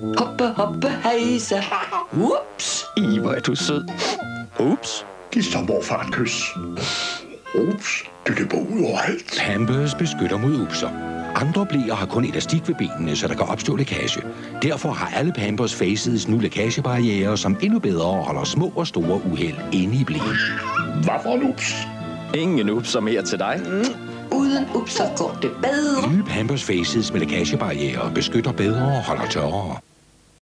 Hoppe, hoppe, hejsa. Ups. I, hvor er du sød. Ups. Giv så morfar et kys. Ups, det løber ud over alt. Pampers beskytter mod upser. Andre blæer har kun elastik ved benene, så der kan opstå lækage. Derfor har alle Pampers Faces nu lækagebarriere, som endnu bedre holder små og store uheld inde i blæen. Hvad for en ups? Ingen upser mere til dig. Uden upser går det bedre. Nye Pampers Faces med lækagebarriere beskytter bedre og holder tørrere.